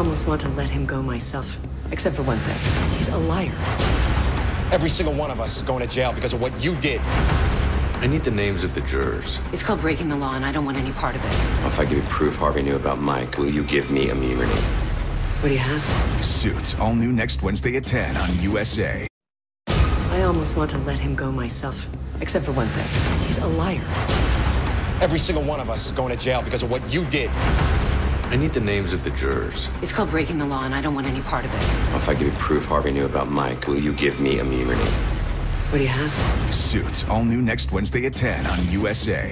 almost want to let him go myself. Except for one thing. He's a liar. Every single one of us is going to jail because of what you did. I need the names of the jurors. It's called breaking the law, and I don't want any part of it. If I give you proof Harvey knew about Mike, will you give me immunity? What do you have? Suits, all new next Wednesday at 10 on USA. I almost want to let him go myself. Except for one thing. He's a liar. Every single one of us is going to jail because of what you did. I need the names of the jurors. It's called breaking the law, and I don't want any part of it. If I give you proof Harvey knew about Mike, will you give me immunity? What do you have? Suits, all new next Wednesday at 10 on USA.